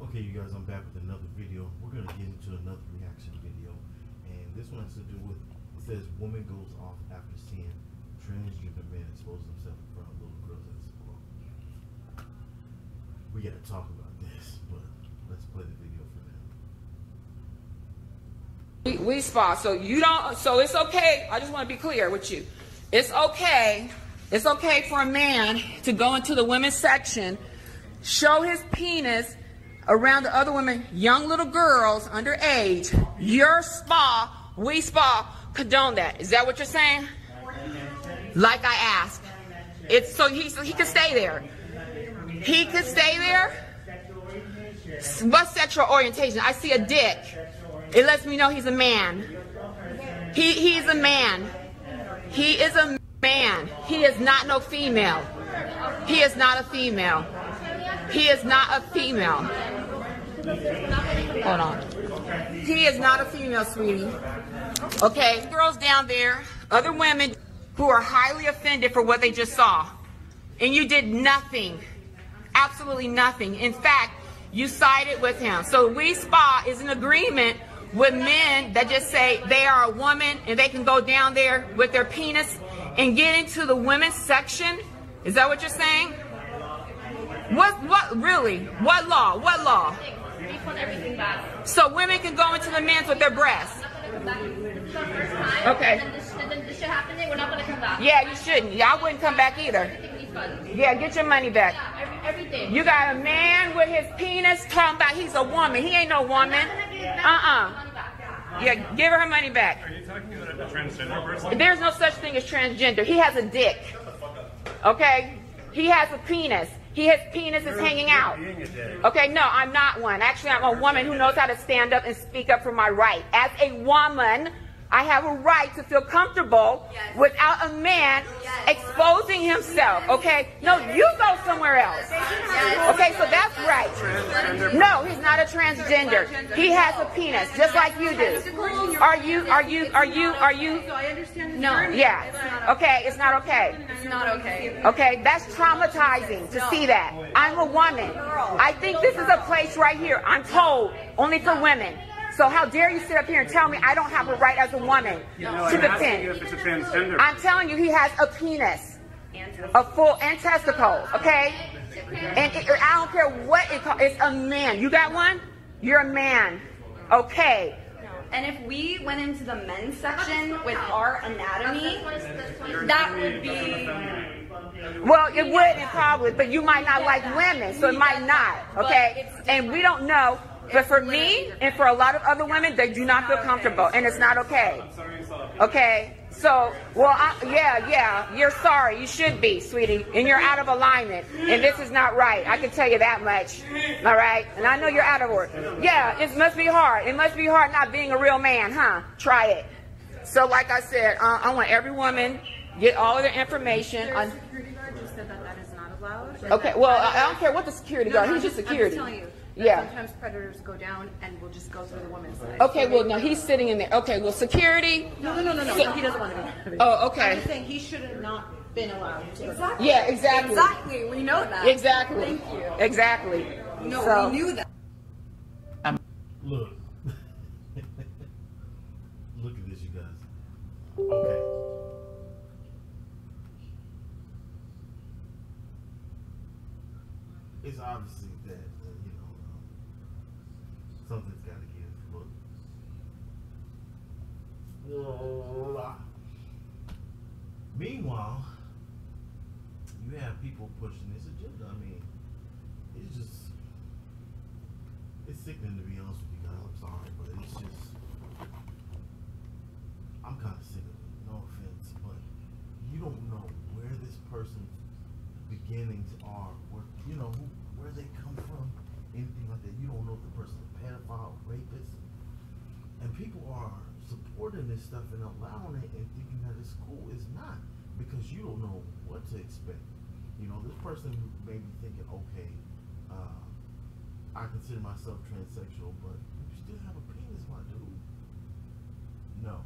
Okay, you guys, I'm back with another video. We're gonna get into another reaction video, and this one has to do with. It says woman goes off after seeing transgender man expose himself in front of little girls at school. We gotta talk about this, but let's play the video for now. We, Wi Spa. So you don't. So it's okay. I just want to be clear with you. It's okay. It's okay for a man to go into the women's section, show his penis around the other women, young little girls underage. Your spa, Wi Spa, condone that. Is that what you're saying? Like I asked. It's so he so he can stay there. He could stay there. What sexual orientation? I see a dick. It lets me know he's a man. He he's a man. He is a man. He is not no female. He is not a female. He is not a female. Hold on. He is not a female, sweetie. Okay, girls down there, other women who are highly offended for what they just saw. And you did nothing. Absolutely nothing. In fact, you sided with him. So Wi Spa is an agreement with men that just say they are a woman and they can go down there with their penis and get into the women's section? Is that what you're saying? What, what, really? What law? What law? So women can go into the men's with their breasts? Okay. Yeah, you shouldn't. Y'all wouldn't come back either. Yeah, get your money back. Everything. You got a man with his penis talking about he's a woman. He ain't no woman. Uh-uh. Yeah, give her her money back. Are you talking about a transgender person? There's no such thing as transgender. He has a dick. Okay? He has a penis. He his penis is hanging out. Okay, no, I'm not one. Actually, I'm a woman who knows how to stand up and speak up for my right. As a woman, I have a right to feel comfortable Yes. without a man Yes. exposing himself. Okay? No, you go somewhere else. Okay, so that's right. No, he's not a transgender. He has a penis, just like you do. Are you? Are you? Are you? Are you? I understand the No. Yeah. Okay, it's not okay. It's not okay. Okay, that's traumatizing to see that. I'm a woman. I think this is a place right here. I'm told only for women. So how dare you sit up here and tell me I don't have a right as a woman No, to I'm asking you defend? if it's a transgender. I'm telling you, he has a penis, a full and testicles. Okay, and it, I don't care what it called. It's a man. You got one? You're a man. Okay. And if we went into the men's section with our anatomy, that would be. Well, it would in probably, but you might not like women, so it might not. Okay, and we don't know. But for me and for a lot of other women, they do not feel comfortable, and it's not okay. Okay, so well, I, yeah, yeah, you're sorry. You should be, sweetie, and you're out of alignment, and this is not right. I can tell you that much. All right, and I know you're out of order. Yeah, it must be hard. It must be hard not being a real man, huh? Try it. So, like I said, uh, I want every woman get all of their information. Their security guard just said that that is not allowed. Okay, well, I don't care what the security guard. He's I'm just I'm security. telling you. That Yeah. Sometimes predators go down and will just go through the women's side. Okay, well, no, he's sitting in there. Okay, well, security. No, no, no, no, no. So- no he doesn't want to be. Oh, I'm okay. just saying he should have not been allowed to. Exactly. Yeah, exactly. Exactly. We know that. Exactly. Thank you. Exactly. No, So- we knew that. Look. Look at this, you guys. Okay. It's obviously that, uh, you know, something's got to give. Look. Meanwhile, you have people pushing this agenda. I mean, it's just it's sickening to be honest with you guys. I'm sorry, but it's just I'm kind of sick of it. No offense, but you don't know where this person's beginnings are, where you know who, where they come from, anything like that. You don't know if the person's a pedophile, rapist, and people are supporting this stuff and allowing it and thinking that it's cool. It's not because you don't know what to expect. You know, this person may be thinking, okay. Uh, I consider myself transsexual, but you still have a penis, my dude. No.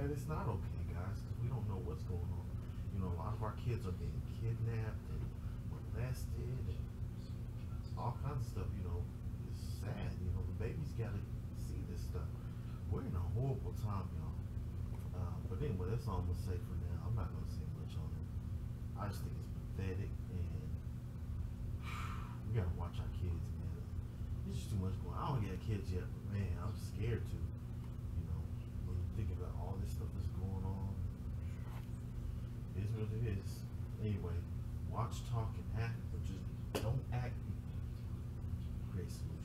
And it's not okay, guys, because we don't know what's going on. You know, a lot of our kids are being kidnapped and molested and all kinds of stuff. You know, it's sad. You know, the babies gotta see this stuff. We're in a horrible time, y'all. Uh, but anyway, that's all I'm gonna say for now. I'm not gonna say much on it. I just think it's pathetic, and we gotta watch our kids, man. There's just too much going. on. I don't get kids yet, but man, I'm scared to. You know, when you think about all this stuff that's going on. It is what it is. Anyway, watch, talk, and act, but just don't act increase.